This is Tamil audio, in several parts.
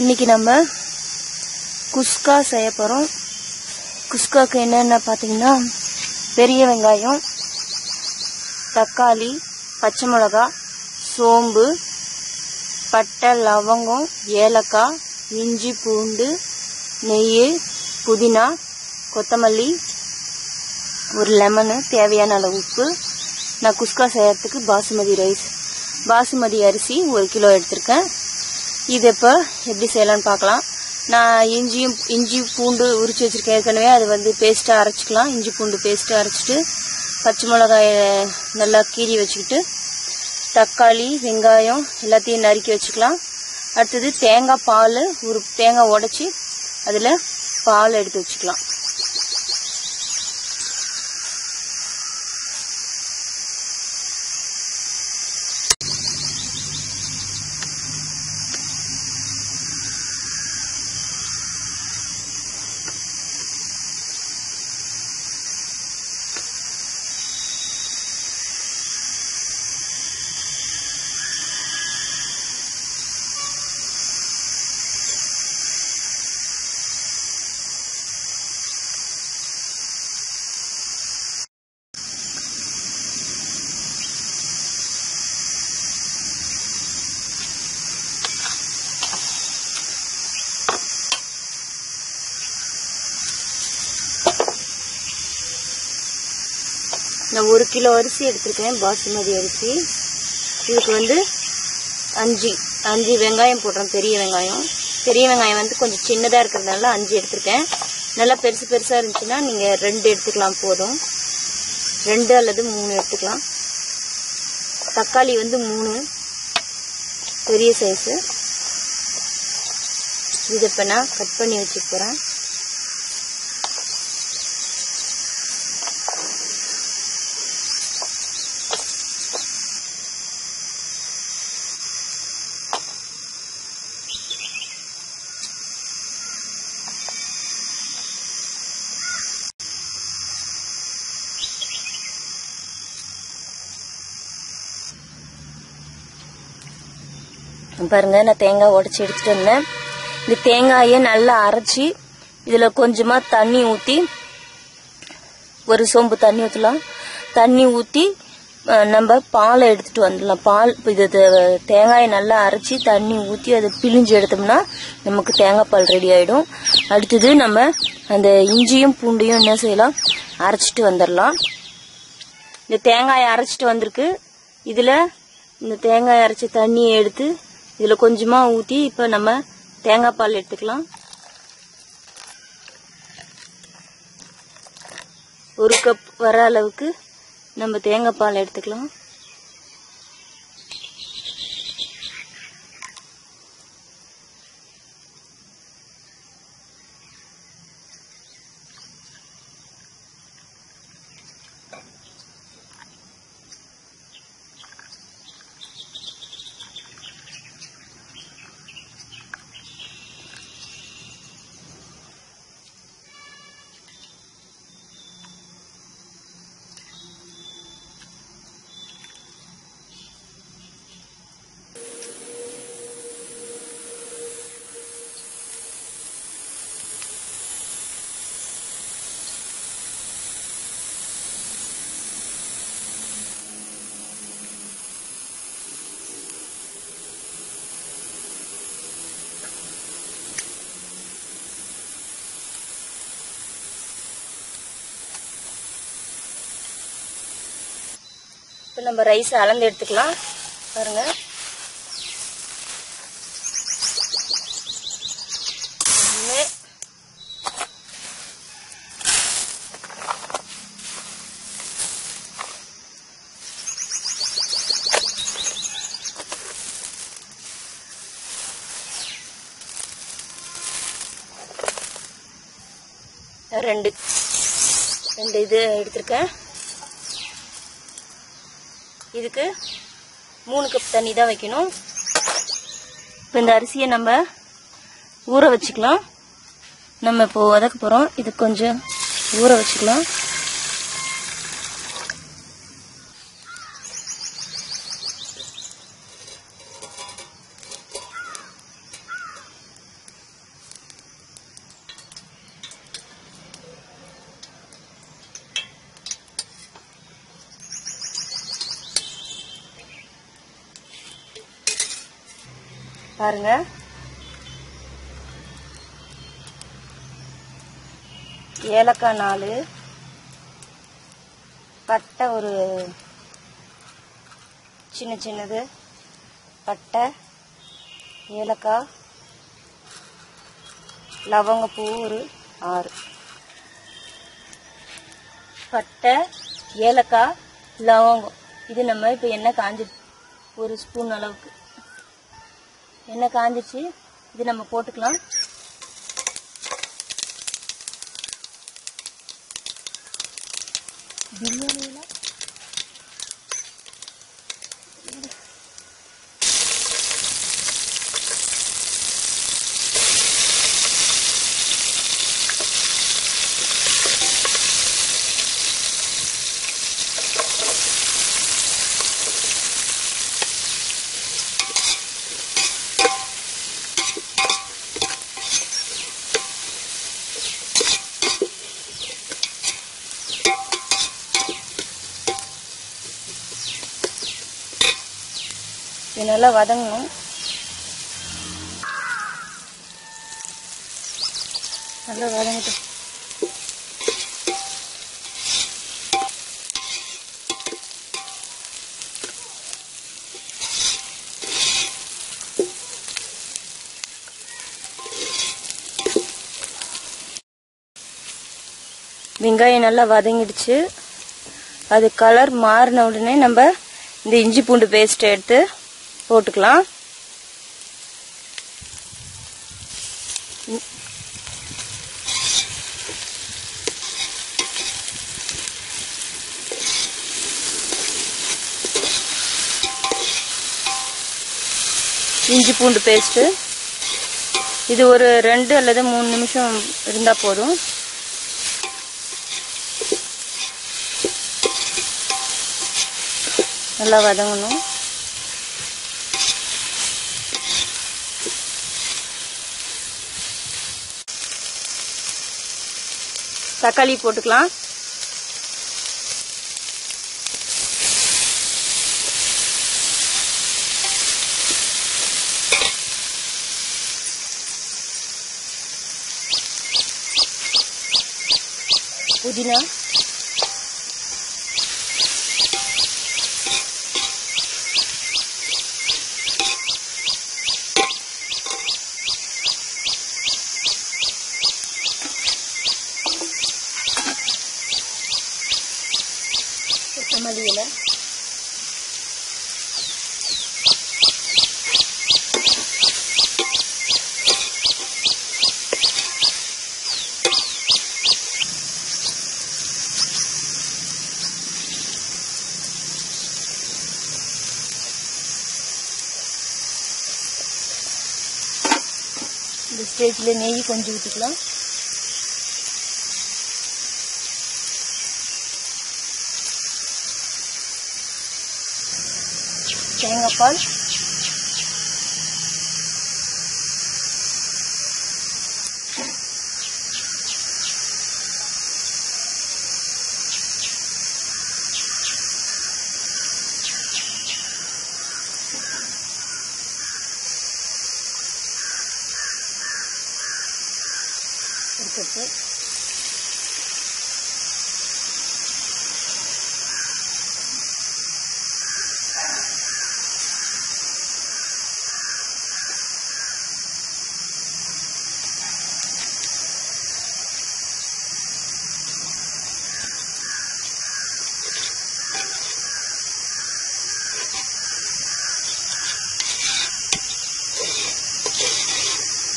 இன்னைக்கு நம்ம குஸ்கா செய்ய போகிறோம் குஸ்காக்கு என்னென்ன பார்த்தீங்கன்னா பெரிய வெங்காயம் தக்காளி பச்சை மிளகா சோம்பு பட்டை லவங்கம் ஏலக்காய் இஞ்சி பூண்டு நெய் புதினா கொத்தமல்லி ஒரு லெமனு தேவையான அளவு உப்பு. நான் குஸ்கா செய்யறதுக்கு பாசுமதி ரைஸ். பாசுமதி அரிசி ஒரு கிலோ எடுத்திருக்கேன். இது இப்போ எப்படி செய்யலாம்னு பார்க்கலாம். நான் இஞ்சியும் இஞ்சி பூண்டு உரிச்சு வச்சிருக்கேன். ஏற்கனவே அது வந்து பேஸ்ட்டாக அரைச்சிக்கலாம். இஞ்சி பூண்டு பேஸ்ட்டு அரைச்சிட்டு பச்சை மிளகாயை நல்லா கீறி வச்சுக்கிட்டு தக்காளி வெங்காயம் எல்லாத்தையும் நறுக்கி வச்சுக்கலாம். அடுத்தது தேங்காய் பால் ஒரு தேங்காய் உடச்சி அதில் பால் எடுத்து வச்சுக்கலாம். நான் ஒரு கிலோ அரிசி எடுத்திருக்கேன் பாசுமதி அரிசி. இதுக்கு வந்து அஞ்சு அஞ்சு வெங்காயம் போடுறேன் பெரிய வெங்காயம். பெரிய வெங்காயம் வந்து கொஞ்சம் சின்னதாக இருக்கிறதுனால அஞ்சு எடுத்திருக்கேன். நல்லா பெருசு பெருசாக இருந்துச்சுன்னா நீங்கள் ரெண்டு எடுத்துக்கலாம் போதும். ரெண்டு அல்லது மூணு எடுத்துக்கலாம். தக்காளி வந்து மூணு பெரிய சைஸு இது இப்போ நான் கட் பண்ணி வச்சுக்கிறேன் பாருங்க நான் தேங்காய் உடச்சி எடுத்துட்டு வந்தேன். இந்த தேங்காயை நல்லா அரைச்சி இதில் கொஞ்சமாக தண்ணி ஊற்றி ஒரு சோம்பு தண்ணி ஊற்றலாம் தண்ணி ஊற்றி நம்ம பாலை எடுத்துட்டு வந்துடலாம். பால் இது தேங்காயை நல்லா அரைச்சி தண்ணி ஊற்றி அதை பிழிஞ்சு எடுத்தோம்னா நமக்கு தேங்காய் பால் ரெடி ஆகிடும் அடுத்தது நம்ம அந்த இஞ்சியும் பூண்டையும் என்ன செய்யலாம்? அரைச்சிட்டு வந்துடலாம். இந்த தேங்காயை அரைச்சிட்டு வந்திருக்கு. இதில் இந்த தேங்காய் அரைச்ச தண்ணியை எடுத்து இதில் கொஞ்சமாக ஊற்றி இப்போ நம்ம தேங்காய் பால் எடுத்துக்கலாம். ஒரு கப் வர அளவுக்கு நம்ம தேங்காய் பால் எடுத்துக்கலாம். இப்போ நம்ம ரைஸ் அளந்து எடுத்துக்கலாம். பாருங்க. ரெண்டு. ரெண்டு இது எடுத்திருக்கேன். இதுக்கு மூணு கப் தண்ணி தான் வைக்கணும். இப்போ இந்த அரிசியை நம்ம ஊற வச்சுக்கலாம். நம்ம இப்போ வதக்க போகிறோம் இது கொஞ்சம் ஊற வச்சுக்கலாம். பாருங்க. ஏலக்காய் நாலு. பட்டை ஒரு சின்ன சின்னது. பட்டை ஏலக்காய் லவங்கப்பூ ஒரு ஆறு. பட்டை ஏலக்காய் லவங்கம். இது நம்ம இப்போ எண்ணெய் காஞ்சி ஒரு ஸ்பூன் அளவுக்கு. எண்ணெய் காஞ்சிச்சு? இது நம்ம போட்டுக்கலாம். பிரியாணியெல்லாம் நல்லா வதங்கணும். நல்லா வதங்கிட்டு. வெங்காயம் நல்லா வதங்கிடுச்சு. அது கலர் மாறின உடனே நம்ம இந்த இஞ்சி பூண்டு பேஸ்ட் எடுத்து போட்டுக்கலாம். இஞ்சி பூண்டு பேஸ்ட்டு. இது ஒரு ரெண்டு அல்லது மூணு நிமிஷம் இருந்தால் போதும். நல்லா வதங்கணும். தக்காளி போட்டுக்கலாம். புதினா. கொத்தமல்லி இந்த ஸ்டேஜில் நெய் கொஞ்சம் ஊற்றிக்கலாம் தேங்காய் பால் இருக்கட்டு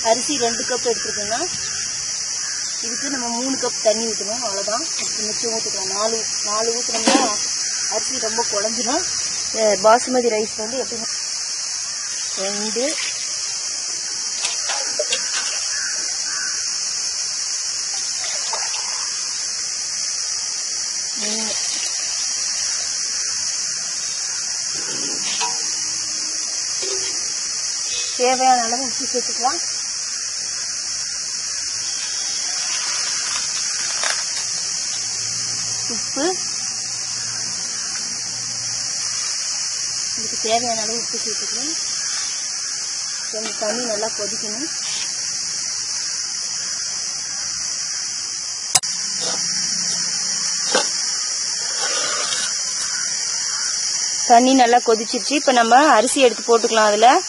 அரிசி ரெண்டு கப் எடுத்துருக்கோங்க. இதுக்கு நம்ம மூணு கப் தண்ணி ஊற்றணும் அவ்வளோதான் மிச்சம் ஊற்றிக்கலாம் நாலு நாலு ஊற்றினோம்னா அரிசி ரொம்ப குழஞ்சிடும் பாசுமதி ரைஸ் வந்து எப்படின்னா ரெண்டு. மூணு தேவையான அளவு உப்பு சேர்த்துக்கலாம் உப்பு இதுக்கு தேவையான அளவு உப்பு சேர்த்துக்கலாம் கொஞ்சம் தண்ணி நல்லா கொதிக்கணும். தண்ணி நல்லா கொதிச்சிருச்சு. இப்போ நம்ம அரிசி எடுத்து போட்டுக்கலாம் அதில்.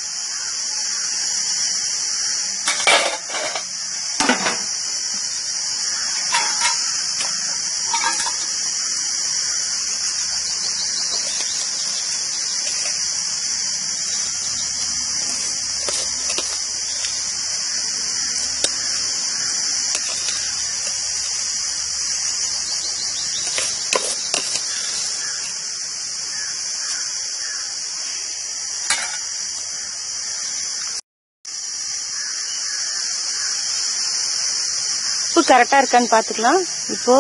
உப்பு கரெக்டாக இருக்கான்னு பார்த்துக்கலாம். இப்போ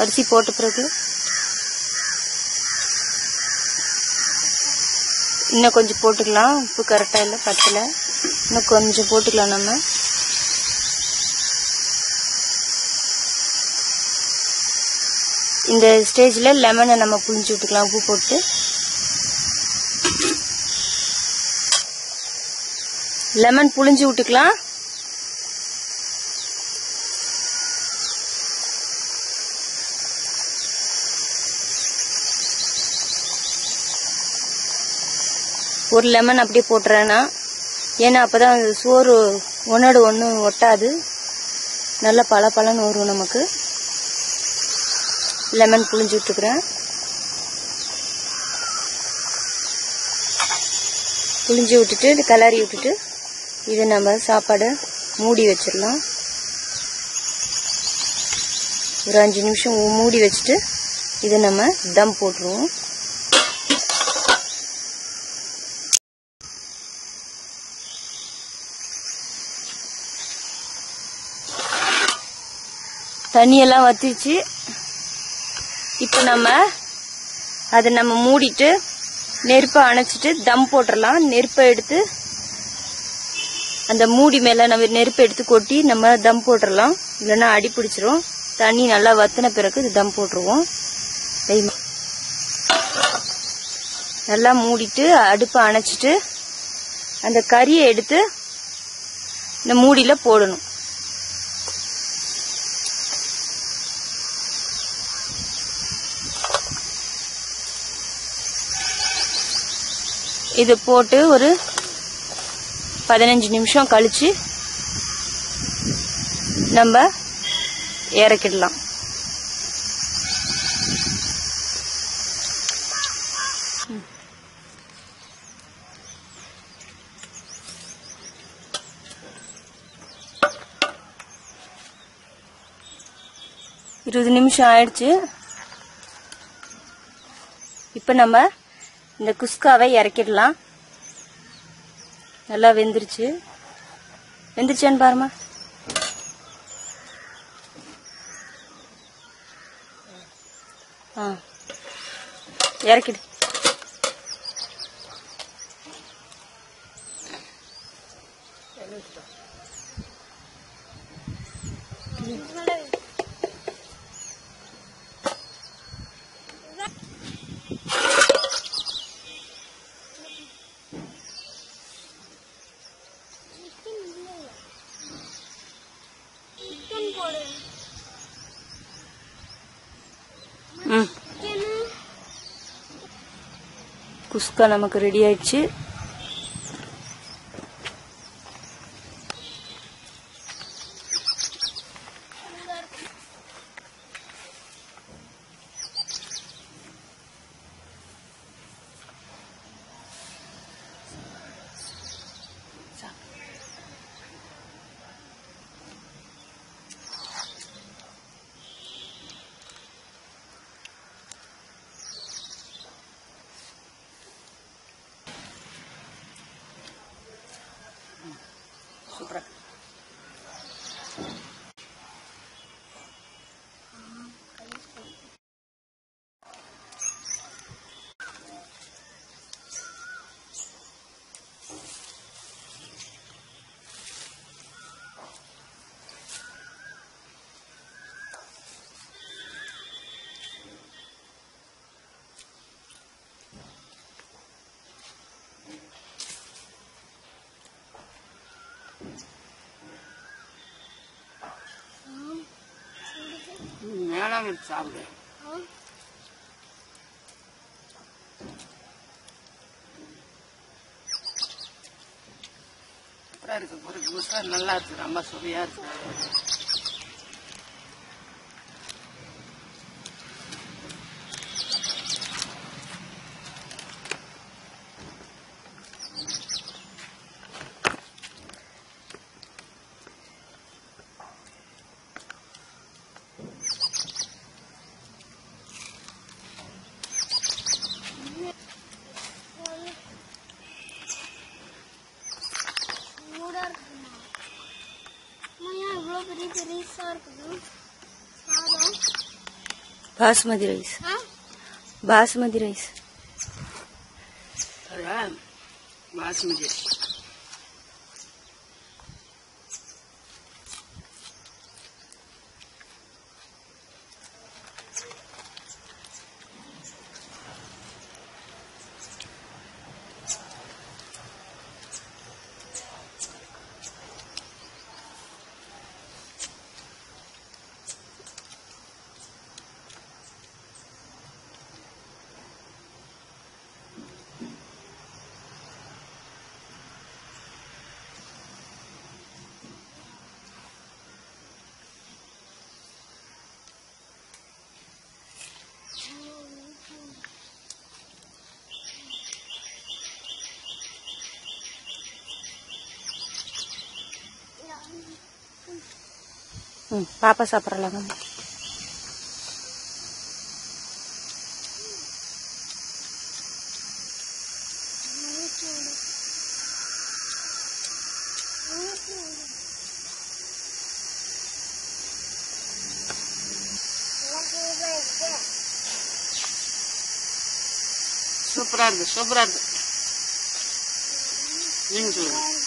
அரிசி போட்ட பிறகு. இன்னும் கொஞ்சம் போட்டுக்கலாம். உப்பு கரெக்டாக இல்லை பத்தலை. இன்னும் கொஞ்சம் போட்டுக்கலாம் நம்ம. இந்த ஸ்டேஜில் லெமனை நம்ம புளிஞ்சு விட்டுக்கலாம். உப்பு போட்டு. லெமன் புளிஞ்சு விட்டுக்கலாம். ஒரு லெமன் அப்படியே போட்டுறேன்னா ஏன்னா அப்போதான் அந்த சோறு ஒன்னோட ஒன்று ஒட்டாது. நல்ல பல பலன்னு வரும் நமக்கு. லெமன் புளிஞ்சு விட்டுக்கிறேன். புளிஞ்சு விட்டுட்டு கலரி விட்டுட்டு இதை நம்ம சாப்பாடை மூடி வச்சிடலாம். ஒரு அஞ்சு நிமிஷம் மூடி வச்சுட்டு இதை நம்ம தம் போட்டுருவோம். தண்ணியெல்லாம் வத்திச்சு. இப்போ நம்ம அதை நம்ம மூடிட்டு நெருப்பை அணைச்சிட்டு தம் போட்டுடலாம். நெருப்பை எடுத்து அந்த மூடி மேல நம்ம நெருப்பை எடுத்து கொட்டி நம்ம தம் போட்டுடலாம். இல்லைன்னா அடி பிடிச்சிரும். தண்ணி நல்லா வத்தின பிறகு இது தம் போட்டுருவோம். நல்லா மூடிட்டு அடுப்பை அணைச்சிட்டு அந்த கறியை எடுத்து இந்த மூடியில் போடணும். இது போட்டு ஒரு பதினஞ்சு நிமிஷம் கழிச்சு நம்ம இறக்கிடலாம். இருபது நிமிஷம் ஆயிடுச்சு. இப்போ நம்ம இந்த குஸ்காவை இறக்கிடலாம். நல்லா வெந்துருச்சு. வெந்துருச்சான்னு பாருமா ஆ. இறக்கிடு. குஸ்கா நமக்கு ரெடி ஆயிடுச்சு. super தாங்க சாப்பிடு இருக்கு பொறுக்கு நல்லா இருக்கு ரொம்ப சுவையா இருக்கு basmati rice. Basmati rice. Basmati. Rice Hmm, papa sa perlahan. Sobrado, sobrado. Lindo.